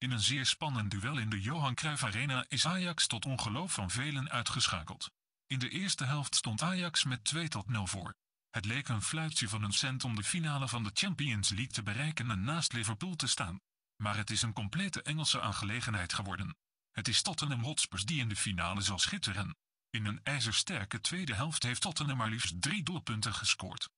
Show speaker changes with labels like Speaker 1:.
Speaker 1: In een zeer spannend duel in de Johan Cruijff Arena is Ajax tot ongeloof van velen uitgeschakeld. In de eerste helft stond Ajax met 2 tot 0 voor. Het leek een fluitje van een cent om de finale van de Champions League te bereiken en naast Liverpool te staan. Maar het is een complete Engelse aangelegenheid geworden. Het is Tottenham Hotspurs die in de finale zal schitteren. In een ijzersterke tweede helft heeft Tottenham maar liefst drie doelpunten gescoord.